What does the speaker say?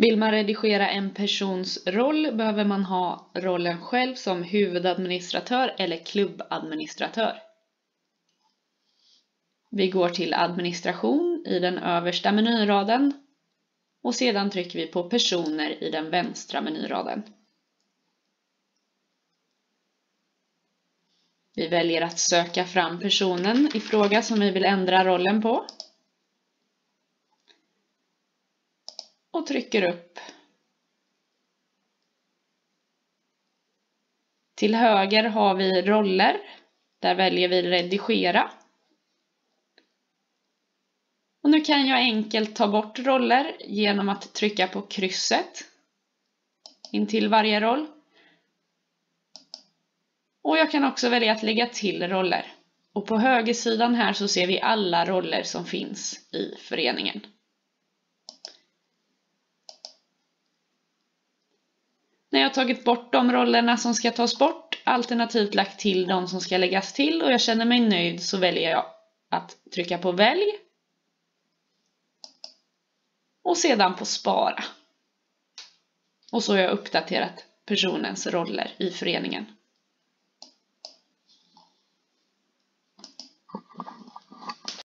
Vill man redigera en persons roll behöver man ha rollen själv som huvudadministratör eller klubbadministratör. Vi går till administration i den översta menyraden och sedan trycker vi på personer i den vänstra menyraden. Vi väljer att söka fram personen i fråga som vi vill ändra rollen på. Och trycker upp. Till höger har vi roller. Där väljer vi redigera. Och nu kan jag enkelt ta bort roller genom att trycka på krysset intill varje roll. Och jag kan också välja att lägga till roller. Och på högersidan här så ser vi alla roller som finns i föreningen. När jag tagit bort de rollerna som ska tas bort, alternativt lagt till de som ska läggas till och jag känner mig nöjd så väljer jag att trycka på välj och sedan på spara. Och så har jag uppdaterat personens roller i föreningen.